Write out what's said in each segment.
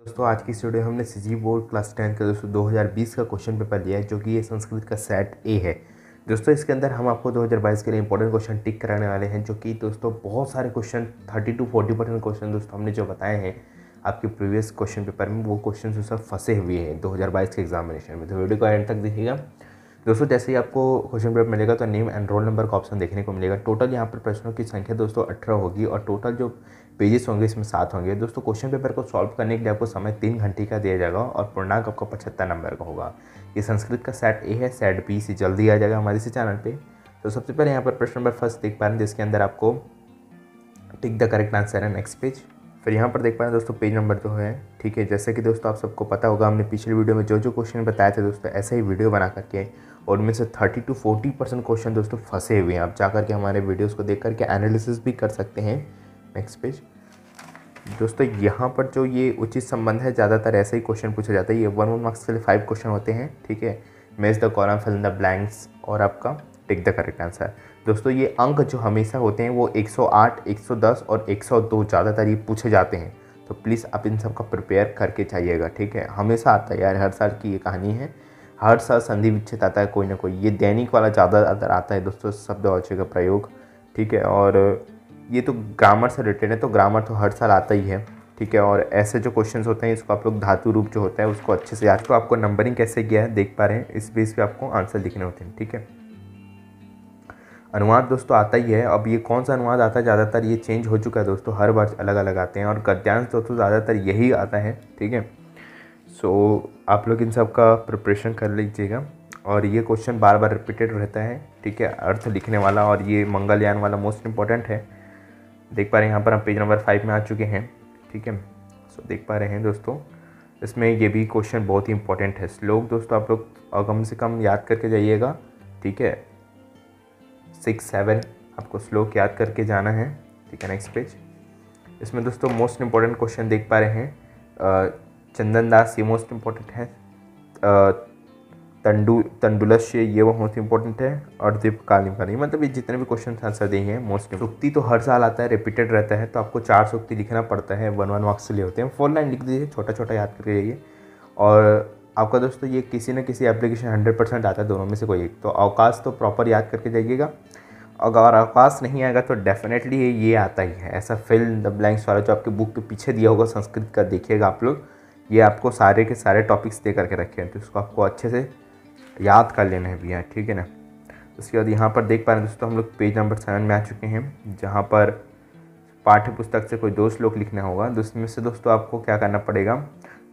दोस्तों, आज की स्टूडियो हमने सीजी बोर्ड क्लास टेन का दोस्तों 2020 का क्वेश्चन पेपर लिया है, जो कि ये संस्कृत का सेट ए है। दोस्तों, इसके अंदर हम आपको 2022 के लिए इंपॉर्टेंट क्वेश्चन टिक कराने वाले हैं, जो कि दोस्तों बहुत सारे क्वेश्चन 30 टू 40 परसेंट क्वेश्चन दोस्तों हमने जो बताए हैं, आपके प्रीवियस क्वेश्चन पेपर में, वो क्वेश्चन दोस्तों फंसे हुए हैं दो हज़ार बाईस के एग्जामिनेशन में। तो वीडियो को एंड तक देखिएगा। दोस्तों, जैसे ही आपको क्वेश्चन पेपर मिलेगा तो नेम एंड रोल नंबर का ऑप्शन देखने को मिलेगा। टोटल यहाँ पर प्रश्नों की संख्या दोस्तों अठारह होगी और टोटल जो पेजेस होंगे, इसमें सात होंगे। दोस्तों क्वेश्चन पेपर को सॉल्व करने के लिए आपको समय तीन घंटे का दिया जाएगा और पूर्णांक आपको पचहत्तर नंबर का होगा। ये संस्कृत का सेट ए है सेट बी से जल्दी आ जाएगा हमारे इसी चैनल पर तो सबसे पहले यहाँ पर प्रश्न नंबर फ़र्स्ट देख पा रहे हैं, जिसके अंदर आपको टिक द करेक्ट आंसर है नेक्स्ट पेज फिर यहाँ पर देख पा रहे हैं दोस्तों पेज नंबर दो है, ठीक है, जैसे कि दोस्तों आप सबको पता होगा, हमने पिछले वीडियो में जो जो क्वेश्चन बताए थे दोस्तों, ऐसे ही वीडियो बना करके और उनमें से thirty to forty percent question दोस्तों फंसे हुए हैं। आप जा करके हमारे वीडियोज़ को देख करके एनालिसिस भी कर सकते हैं। नेक्स्ट पेज दोस्तों, यहाँ पर जो ये उचित संबंध है, ज़्यादातर ऐसे ही क्वेश्चन पूछा जाता है। ये वन वन मार्क्स के लिए फाइव क्वेश्चन होते हैं, ठीक है? Match the column fill the blanks और आपका टिक द करेक्ट आंसर दोस्तों ये अंक जो हमेशा होते हैं वो 108, 110 और 102 ज़्यादातर ये पूछे जाते हैं। तो प्लीज़ आप इन सब का प्रिपेयर करके चाहिएगा ठीक है? हमेशा आता है यार हर साल की ये कहानी है। हर साल संधि विच्छेद आता है कोई ना कोई। ये दैनिक वाला ज़्यादातर आता है दोस्तों शब्द वाच्य का प्रयोग ठीक है? और ये तो ग्रामर से रिलेटेड है तो ग्रामर तो हर साल आता ही है ठीक है? और ऐसे जो क्वेश्चंस होते हैं इसको आप लोग धातु रूप जो होता है उसको अच्छे से याद तो आपको नंबरिंग कैसे किया है देख पा रहे हैं। इस बेस पे आपको आंसर लिखने होते हैं ठीक है? अनुवाद दोस्तों आता ही है। अब ये कौन सा अनुवाद आता है? ज़्यादातर ये चेंज हो चुका है दोस्तों, हर बार अलग अलग आते हैं और गद्यांश दोस्तों ज़्यादातर यही आता है, ठीक है? सो आप लोग इन सब का प्रिपरेशन कर लीजिएगा। और ये क्वेश्चन बार बार रिपीटेड रहता है, ठीक है? अर्थ लिखने वाला और ये मंगलयान वाला मोस्ट इंपॉर्टेंट है। देख पा रहे हैं, यहाँ पर हम पेज नंबर फाइव में आ चुके हैं, ठीक है? सो देख पा रहे हैं दोस्तों, इसमें ये भी क्वेश्चन बहुत ही इंपॉर्टेंट है। श्लोक दोस्तों आप लोग कम से कम याद करके जाइएगा, ठीक है? सिक्स, सेवन, आपको श्लोक याद करके जाना है। ठीक है नेक्स्ट पेज इसमें दोस्तों मोस्ट इंपॉर्टेंट क्वेश्चन देख पा रहे हैं। चंदन दास, ये मोस्ट इंपॉर्टेंट है। तंडु तंडुलस्य ये वो मोस्ट इंपॉर्टेंट है। और दीप कालीम काली मतलब ये जितने भी क्वेश्चन आंसर हैं मोस्ट सुक्ति तो हर साल आता है रिपीटेड रहता है तो आपको चार सुक्ति लिखना पड़ता है वन वन मार्क्स लिए होते हैं। फोर लाइन लिख दीजिए छोटा छोटा याद करके जाइए। और आपका दोस्तों, ये किसी न किसी एप्लीकेशन हंड्रेड परसेंट आता है, दोनों में से कोई एक। तो अवकाश तो प्रॉपर याद करके जाइएगा। अगर अवकाश नहीं आएगा तो डेफिनेटली ये आता ही है। ऐसा फिल द ब्लैंक्स वाला जो आपके बुक के पीछे दिया होगा, संस्कृत का देखिएगा आप लोग, ये आपको सारे के सारे टॉपिक्स दे करके रखे हैं। तो इसको आपको अच्छे से याद कर लेना है भैया, ठीक है ना? उसके बाद यहाँ पर देख पा रहे हैं दोस्तों, हम लोग पेज नंबर सेवन में आ चुके हैं, जहाँ पर पाठ्य पुस्तक से कोई दो श्लोक लिखना होगा। उसमें से दोस्तों आपको क्या करना पड़ेगा?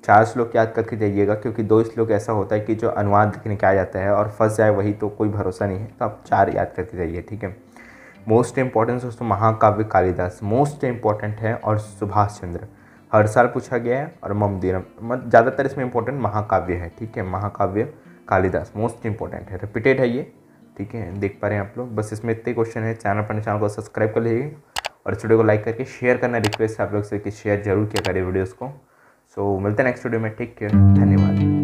चार श्लोक याद करके जाइएगा, क्योंकि दो श्लोक ऐसा होता है कि जो अनुवाद लिखने के आ जाता है और फंस जाए वही तो कोई भरोसा नहीं है। तो आप चार याद करके जाइए, ठीक है? मोस्ट इंपॉर्टेंट दोस्तों, महाकाव्य कालिदास। मोस्ट इंपॉर्टेंट है और सुभाष चंद्र। हर साल पूछा गया है और ममदीरम। मतलब ज़्यादातर इसमें इंपॉर्टेंट महाकाव्य है, ठीक है? महाकाव्य कालिदास। मोस्ट इंपॉर्टेंट है। रिपीटेड है ये, ठीक है? देख पा रहे हैं आप लोग। बस इसमें इतने क्वेश्चन है। चैनल पर चैनल को सब्सक्राइब कर लीजिए और इस वीडियो को लाइक करके शेयर करना। रिक्वेस्ट है आप लोग से कि शेयर ज़रूर किया करें वीडियोज़ को। सो मिलते हैं नेक्स्ट वीडियो में. टेक केयर धन्यवाद.